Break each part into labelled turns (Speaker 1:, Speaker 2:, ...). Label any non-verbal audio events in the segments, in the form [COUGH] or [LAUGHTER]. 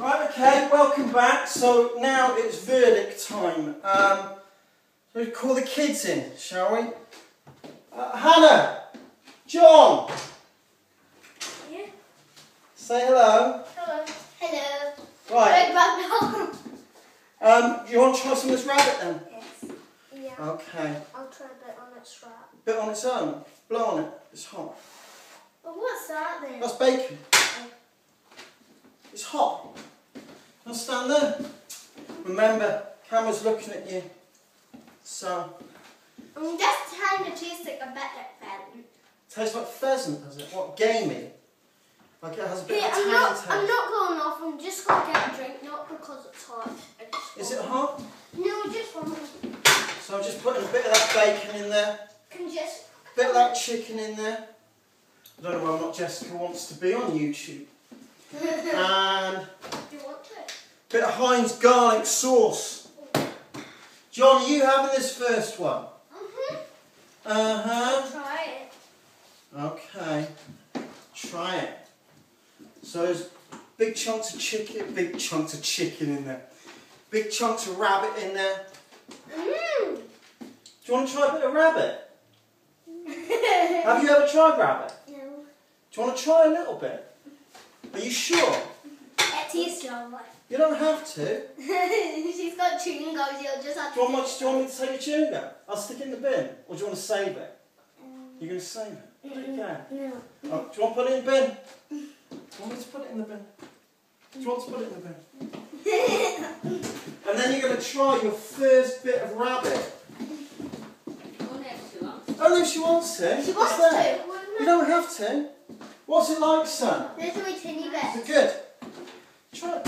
Speaker 1: Right, okay, welcome back. So now it's verdict time. Um, we call the kids in, shall we? Uh, Hannah, John,
Speaker 2: Yeah.
Speaker 1: say hello.
Speaker 2: Hello. Hello.
Speaker 1: Right,
Speaker 2: Right.
Speaker 1: um, do you want to try some of this rabbit then?
Speaker 2: yes. Yeah.
Speaker 1: Okay,
Speaker 2: I'll try a bit on its wrap.
Speaker 1: bit on its own. Blow on it, it's hot.
Speaker 2: But what's that then?
Speaker 1: That's bacon. It's hot. Now stand there. Remember, camera's looking at you. So,
Speaker 2: I mean, that's kind of tastes like a bit like pheasant.
Speaker 1: tastes like pheasant, does it? What, gamey? Like it has a bit
Speaker 2: Hey,
Speaker 1: of a
Speaker 2: I'm not,
Speaker 1: taste.
Speaker 2: I'm not going off. I'm just going to get a drink, not because it's hot.
Speaker 1: Is it hot?
Speaker 2: No, just one.
Speaker 1: So I'm just putting a bit of that bacon in there,
Speaker 2: Can just.
Speaker 1: a bit of that chicken in there. I don't know why not Jessica wants to be on YouTube. [LAUGHS] And
Speaker 2: Do you want to?
Speaker 1: a bit of Heinz garlic sauce. John, are you having this first one?
Speaker 2: Mhm.
Speaker 1: Uh-huh.
Speaker 2: Try it.
Speaker 1: Okay. Try it. So there's big chunks of chicken, big chunks of chicken in there. Big chunks of rabbit in there.
Speaker 2: Mmm.
Speaker 1: Do you want to try a bit of rabbit? [LAUGHS] Have you ever tried rabbit?
Speaker 2: no.
Speaker 1: Do you want to try a little bit? Are you sure?
Speaker 2: It tastes lovely.
Speaker 1: You don't have to. [LAUGHS]
Speaker 2: She's got chewing gum. you'll just have
Speaker 1: Do you
Speaker 2: to.
Speaker 1: want, much, do you want me to take your chewing gum? I'll stick it in the bin. Or do you want to save it?
Speaker 2: Um,
Speaker 1: You're going to save it? Put it down.
Speaker 2: No.
Speaker 1: Oh, do you want to put it in the bin? Do you want me to put it in the bin? Do you want to put it in the bin? [LAUGHS] And then you're going to try your first bit of rabbit. Oh no, she wants to.
Speaker 2: She
Speaker 1: It's
Speaker 2: wants
Speaker 1: there.
Speaker 2: to.
Speaker 1: You don't have to. What's it like, son?
Speaker 2: There's only teeny
Speaker 1: Is
Speaker 2: bit.
Speaker 1: it good? Try.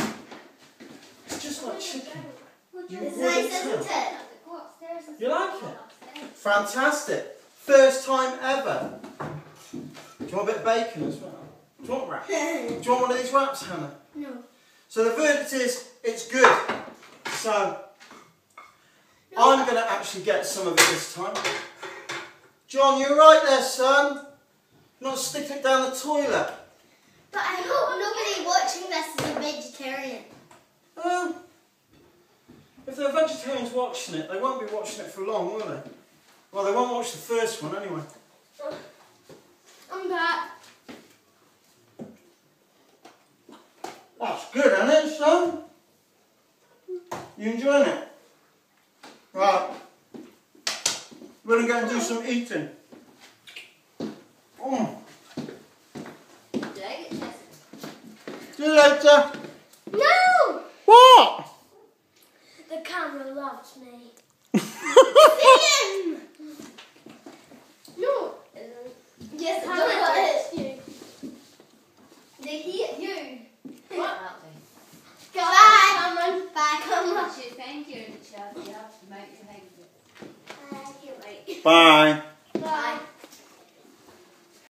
Speaker 1: It's just like chicken. You
Speaker 2: It's nice, isn't it?
Speaker 1: You like it? Fantastic. First time ever. Do you want a bit of bacon as well? Do you want wrap? [LAUGHS] Do you want one of these wraps, Hannah?
Speaker 2: no.
Speaker 1: So the verdict is, it's good. So, I'm going to actually get some of it this time. John, you're right there, son. Not sticking it down the toilet.
Speaker 2: But I hope nobody watching this is a vegetarian.
Speaker 1: Um, are watching it, they won't be watching it for long, will they? Well, they won't watch the first one anyway.
Speaker 2: I'm back.
Speaker 1: That's good, isn't it, son? You enjoying it? Right. We're going to go and do some eating. Mm. See you later.
Speaker 2: No!
Speaker 1: What?
Speaker 2: The camera loves me. Him! [LAUGHS] No. Yes, camera hates you. They hate you. Go [LAUGHS] Bye, Cameron. Bye, Cameron.
Speaker 3: Thank you, Chad. You have to make your
Speaker 2: I can't wait.
Speaker 1: Bye.